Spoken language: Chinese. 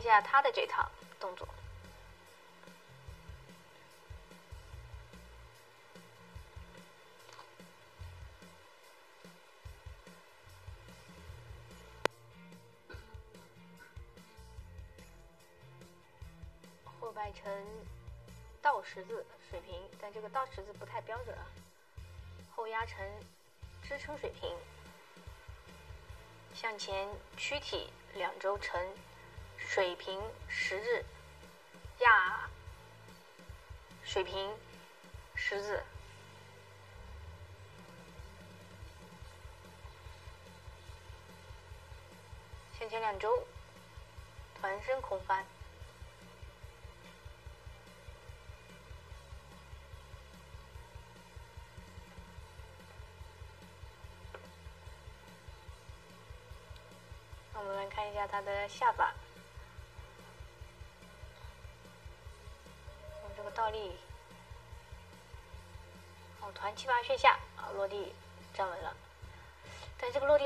一下他的这套动作。后摆成倒十字水平，但这个倒十字不太标准啊。后压成支撑水平，向前躯体两周成水平十字压水平十字，向前两周团身空翻。我们来看一下他的下巴，倒立，好团七八旋下，啊落地站稳了，但这个落地。